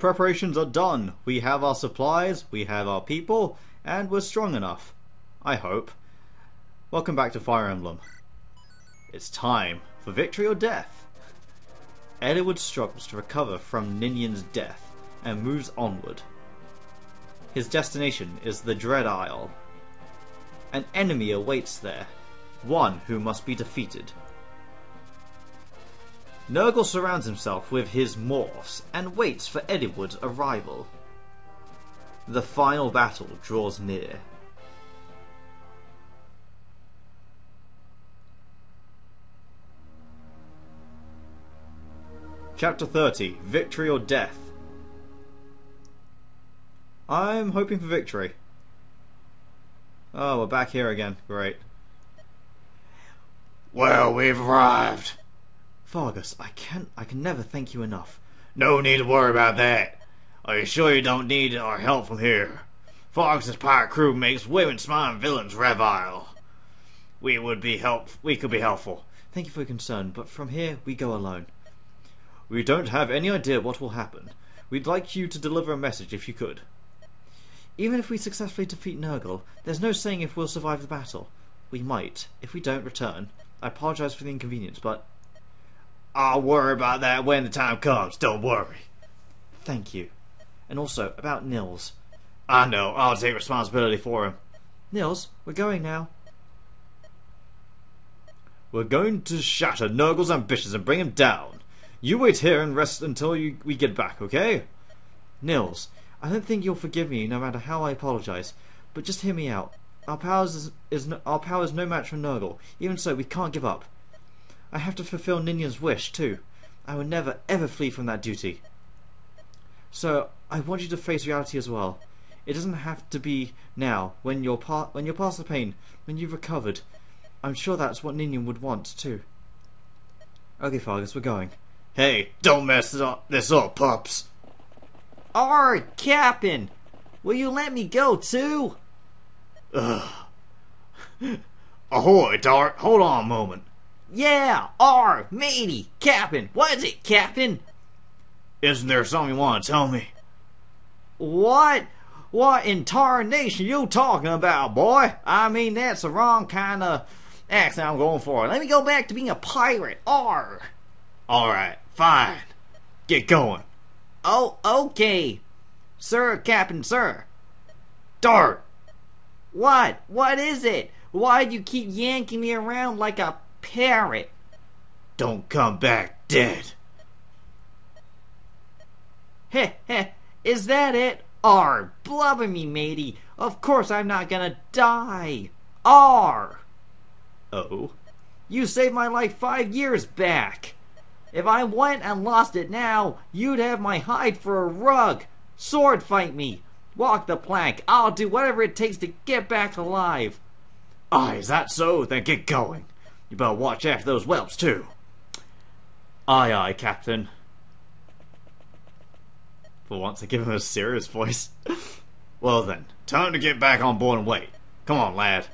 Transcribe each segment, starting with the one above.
Preparations are done. We have our supplies, we have our people, and we're strong enough. I hope. Welcome back to Fire Emblem. It's time for victory or death. Eliwood struggles to recover from Ninian's death and moves onward. His destination is the Dread Isle. An enemy awaits there, one who must be defeated. Nergal surrounds himself with his morphs and waits for Eliwood's arrival. The final battle draws near. Chapter 30 Victory or Death. I'm hoping for victory. Oh, we're back here again. Great. Well, we've arrived. Fargus, I can't. I can never thank you enough. No need to worry about that. Are you sure you don't need our help from here? Fargus's pirate crew makes women smiling villains revile. We would be help. We could be helpful. Thank you for your concern, but from here we go alone. We don't have any idea what will happen. We'd like you to deliver a message if you could. Even if we successfully defeat Nergal, there's no saying if we'll survive the battle. We might. If we don't return, I apologize for the inconvenience, but I'll worry about that when the time comes. Don't worry. thank you. And also, about Nils. I know. I'll take responsibility for him. Nils, we're going now. We're going to shatter Nergal's ambitions and bring him down. You wait here and rest until you, we get back, okay? Nils, I don't think you'll forgive me no matter how I apologize, but just hear me out. Our powers is, is no, our power is no match for Nergal. Even so, we can't give up. I have to fulfill Ninian's wish too. I would never ever flee from that duty. So I want you to face reality as well. It doesn't have to be now, when you're pa- when you're past the pain, when you've recovered. I'm sure that's what Ninian would want too. Okay, Fargus, we're going. Hey, don't mess it up, this up, pups. Arr, Captain! Will you let me go too? Ahoy, Dart. Hold on a moment. Yeah, arr, matey, Captain. What is it, Captain? Isn't there something you want to tell me? What? What in tarnation you talking about, boy? I mean, that's the wrong kind of accent I'm going for. Let me go back to being a pirate. R. Alright, fine. Get going. Oh, okay. Sir, Captain, sir. Dart! What? What is it? Why do you keep yanking me around like a parrot? Don't come back dead. Heh heh, is that it? R, blubber me, matey. Of course I'm not gonna die. R. Oh? You saved my life five years back. If I went and lost it now, you'd have my hide for a rug. Sword fight me. Walk the plank. I'll do whatever it takes to get back alive. Ah, is that so? Then get going. You better watch after those whelps, too. Aye, aye, Captain. For once, I give him a serious voice. well then, time to get back on board and wait. Come on, lad.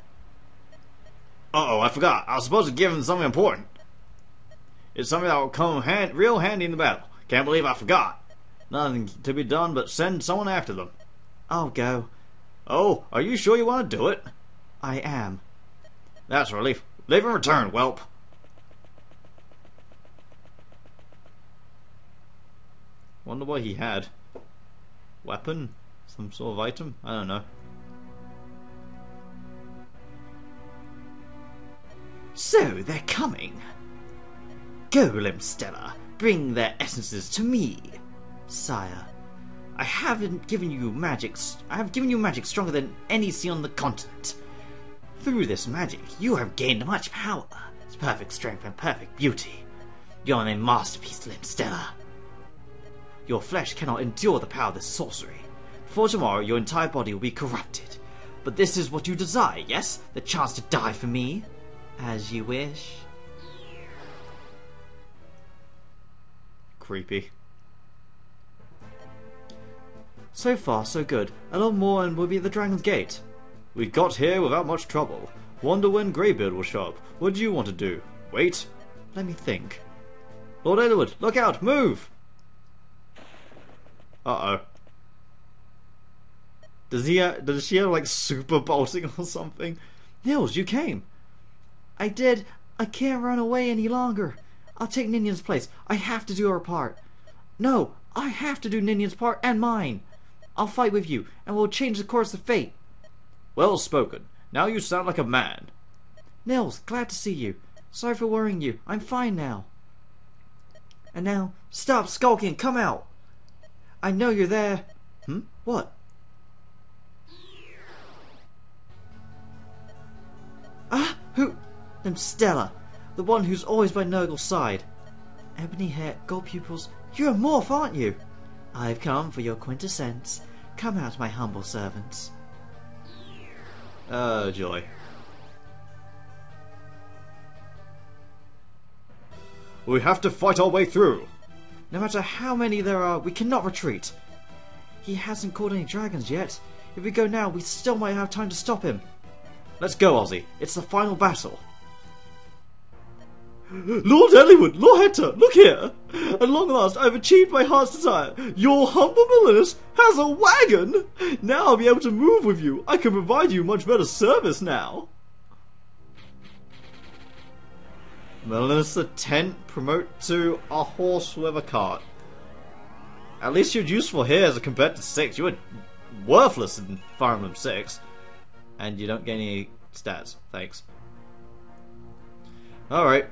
Uh-oh, I forgot. I was supposed to give him something important. It's something that will come hand, real handy in the battle. Can't believe I forgot. Nothing to be done but send someone after them. I'll go. Oh, are you sure you want to do it? I am. That's a relief. Leave and return, whelp. Wonder what he had. Weapon? Some sort of item? I don't know. So they're coming. Go, Limstella. Bring their essences to me. Sire, I haven't given you magic. I have given you magic stronger than any seen on the continent. Through this magic, you have gained much power. It's perfect strength and perfect beauty. You're a masterpiece, Limstella. Your flesh cannot endure the power of this sorcery. Before tomorrow, your entire body will be corrupted. But this is what you desire, yes? The chance to die for me? As you wish. Creepy. So far, so good. A lot more and we'll be at the Dragon's Gate. We got here without much trouble. Wonder when Greybeard will show up. What do you want to do? Wait? Let me think. Lord Eliwood, look out! Move! Uh oh. Does he? Uh, does she have like super bolting or something? Nils, you came. I did. I can't run away any longer. I'll take Ninian's place. I have to do her part. No, I have to do Ninian's part and mine. I'll fight with you, and we'll change the course of fate. Well spoken. Now you sound like a man. Nils, glad to see you. Sorry for worrying you. I'm fine now. And now, stop skulking. Come out. I know you're there. Hmm? What? Ah, who? Limstella, the one who's always by Nergal's side. Ebony hair, gold pupils. You're a morph, aren't you? I've come for your quintessence. Come out, my humble servants. Oh, joy. We have to fight our way through. No matter how many there are, we cannot retreat. He hasn't caught any dragons yet. If we go now, we still might have time to stop him. Let's go, Ozzy. It's the final battle. Lord Eliwood, Lord Hector, look here! At long last, I've achieved my heart's desire. Your humble Merlinus has a wagon! Now I'll be able to move with you. I can provide you much better service now. Merlinus the Tent promote to a horse with a cart. At least you're useful here as a compared to 6. You were worthless in Fire Emblem 6. And you don't get any stats. Thanks. Alright.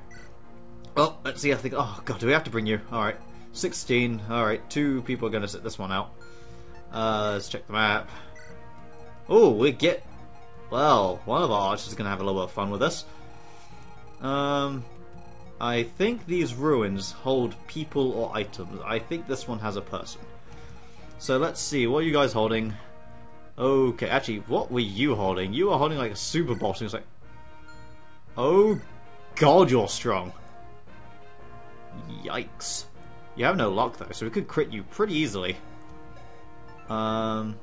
Let's see. I think. Oh god, do we have to bring you? All right, sixteen. All right, two people are going to sit this one out. Uh, let's check the map. Oh, we get. Well, one of our archers is going to have a little bit of fun with us. Um, I think these ruins hold people or items. I think this one has a person. So let's see. What are you guys holding? Okay, actually, what were you holding? You were holding like a super boss. And it's like, oh god, you're strong. Yikes. You have no luck though, so we could crit you pretty easily. Um,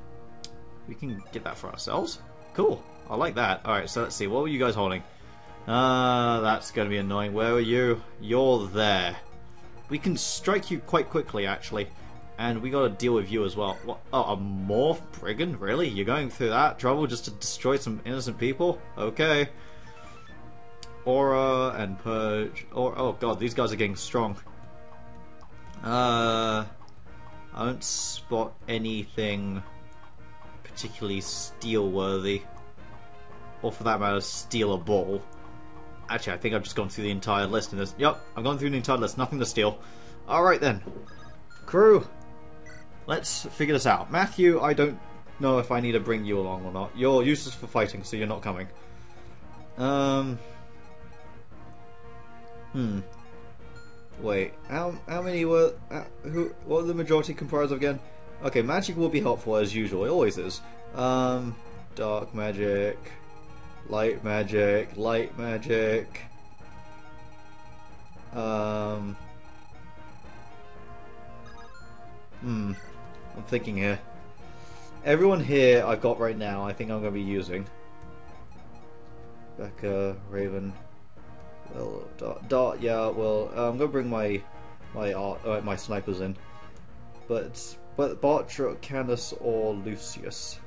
we can get that for ourselves. Cool. I like that. Alright, so let's see. What were you guys holding? Uh, that's going to be annoying. Where are you? You're there. We can strike you quite quickly, actually. And we got to deal with you as well. What? Oh, a morph brigand? Really? You're going through that trouble just to destroy some innocent people? Okay. Aura and Purge. Or oh god, these guys are getting strong. Uh, I don't spot anything particularly steel worthy, or for that matter, steal a ball. Actually, I think I've just gone through the entire list in this. Yep, I've gone through the entire list. Nothing to steal. All right then, crew. Let's figure this out. Matthew, I don't know if I need to bring you along or not. You're useless for fighting, so you're not coming. Um. Hmm. Wait, how how many were uh, who? What were the majority comprised of again? Okay, magic will be helpful as usual. It always is. Um, dark magic, light magic, light magic. Um. Hmm. I'm thinking here. Everyone here I've got right now, I think I'm going to be using. Becca, Raven, well, dot, dot yeah, well, uh, I'm gonna bring my my uh, my snipers in, but but Bartre, Canas, or Lucius.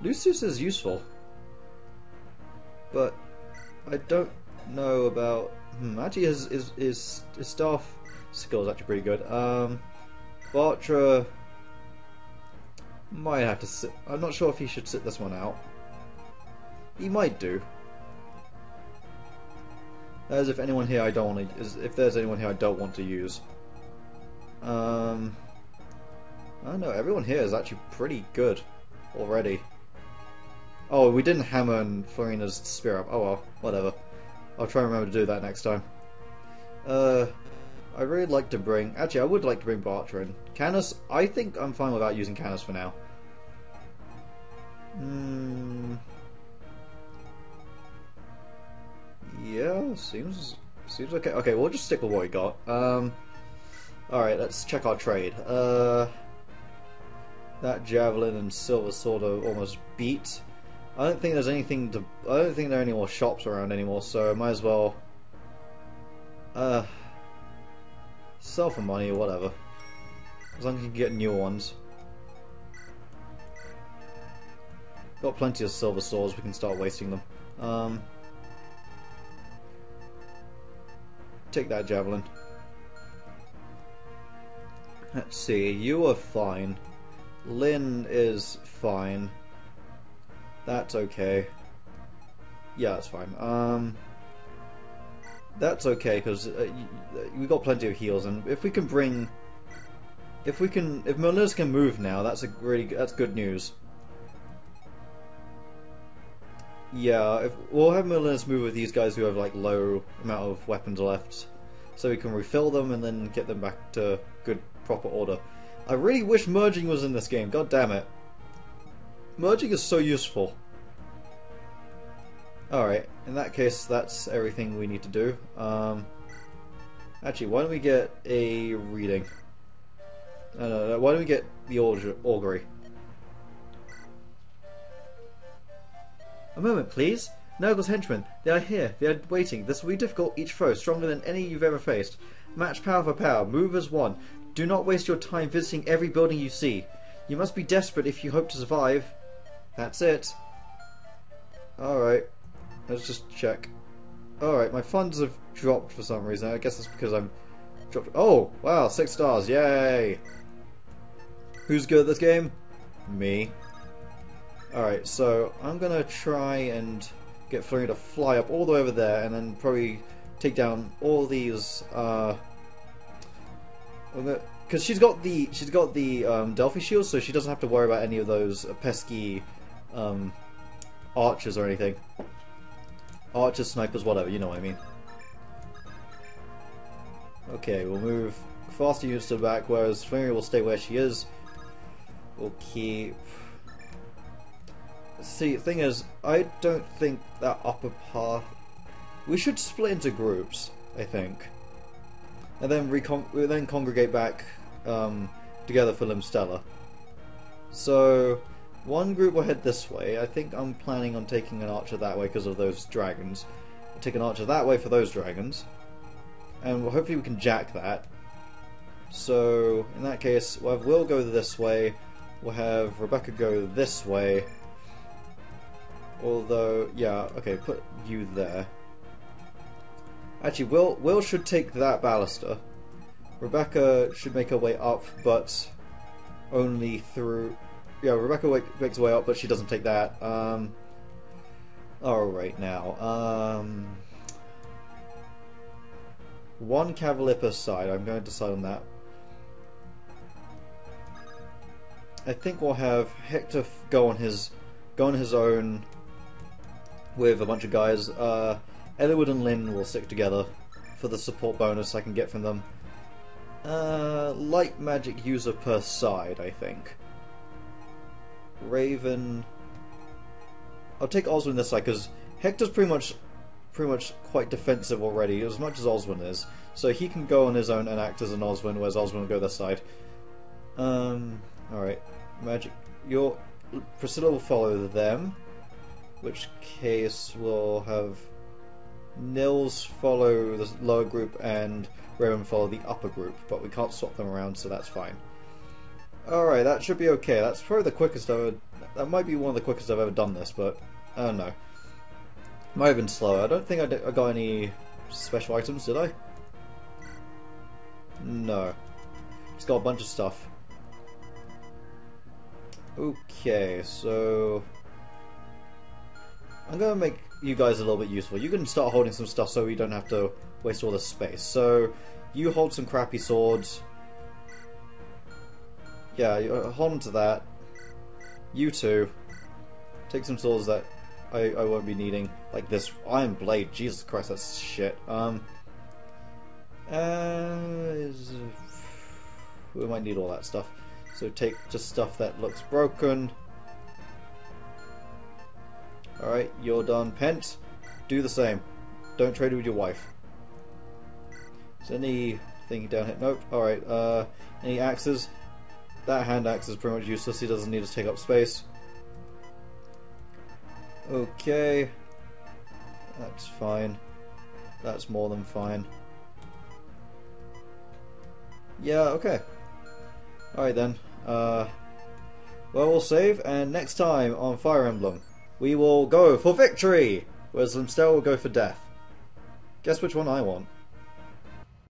Lucius is useful, but I don't know about. Hmm, actually, his his his, his staff skill is actually pretty good. Um, Bartre might have to sit. I'm not sure if he should sit this one out. He might do. As if anyone here I don't want to, if there's anyone here I don't want to use. Um, I don't know. Everyone here is actually pretty good already. Oh, we didn't hammer and Florina's spear up. Oh well, whatever. I'll try and remember to do that next time. Uh, I really like to bring. Actually, I would like to bring Bartre in. Canas, I think I'm fine without using Canas for now. Hmm. Yeah, seems seems okay. Okay, we'll just stick with what we got. Um, all right, let's check our trade. Uh, that javelin and silver sword are almost beat. I don't think there's anything to. I don't think there are any more shops around anymore, so I might as well. Uh, sell for money or whatever. As long as you can get new ones. Got plenty of silver swords, we can start wasting them. Um, take that javelin. Let's see, you are fine. Lyn is fine. That's okay. Yeah, that's fine. Um, that's okay because uh, we got plenty of heals, and if we can bring, if we can, if Merlinus can move now, that's a really that's good news. Yeah, if, we'll have Merlinus move with these guys who have like low amount of weapons left, so we can refill them and then get them back to good proper order. I really wish merging was in this game. God damn it. Merging is so useful. Alright, in that case, that's everything we need to do. Um, actually, why don't we get a reading? No, no, no, why don't we get the augury? A moment, please. Nergal's henchmen. They are here. They are waiting. This will be difficult. Each foe stronger than any you've ever faced. Match power for power. Move as one. Do not waste your time visiting every building you see. You must be desperate if you hope to survive. That's it. Alright. Let's just check. Alright, my funds have dropped for some reason. I guess it's because I'm dropped. Oh, wow, six stars. Yay! Who's good at this game? Me. Alright, so I'm gonna try and get Flurry to fly up all the way over there and then probably take down all these, uh... Because she's got the she's got the um, Delphi shield, so she doesn't have to worry about any of those pesky um, archers or anything. Archers, snipers, whatever, you know what I mean. Okay, we'll move faster units to the back, whereas Flamery will stay where she is. We'll keep... See, thing is, I don't think that upper path... We should split into groups, I think. And then recon then congregate back um, together for Limstella. So, one group will head this way. I think I'm planning on taking an archer that way because of those dragons. I'll take an archer that way for those dragons. And hopefully we can jack that. So, in that case, we'll have Will go this way. We'll have Rebecca go this way. Although, yeah, okay, put you there. Actually, Will, Will should take that ballista. Rebecca should make her way up, but only through yeah, Rebecca makes her way up, but she doesn't take that. Um, Alright now. Um, one Cavalier side. I'm going to decide on that. I think we'll have Hector go on his go on his own with a bunch of guys. Uh, Eliwood and Lyn will stick together for the support bonus I can get from them. Uh, light magic user per side, I think. Raven. I'll take Oswin this side because Hector's pretty much pretty much quite defensive already, as much as Oswin is. So he can go on his own and act as an Oswin, whereas Oswin will go this side. Um, alright. Magic. Your Priscilla will follow them. Which case we'll have Nils follow the lower group and Raven follow the upper group, but we can't swap them around, so that's fine. Alright, that should be okay. That's probably the quickest I've ever... That might be one of the quickest I've ever done this, but... I don't know. Might have been slower. I don't think I, I got any special items, did I? No. It's got a bunch of stuff. Okay, so... I'm gonna make you guys a little bit useful. You can start holding some stuff so we don't have to waste all this space. So, you hold some crappy swords yeah, uh, hold on to that. You two, take some swords that I, I won't be needing, like this iron blade. Jesus Christ, that's shit. Um, uh, we might need all that stuff. So take just stuff that looks broken. Alright, you're done. Pent, do the same. Don't trade with your wife. Is anything down here? Nope. Alright, uh, any axes? That hand axe is pretty much useless, he doesn't need to take up space. Okay. That's fine. That's more than fine. Yeah, okay. Alright then. Uh, well, we'll save, and next time on Fire Emblem, we will go for victory! Whereas Limstella will go for death. Guess which one I want.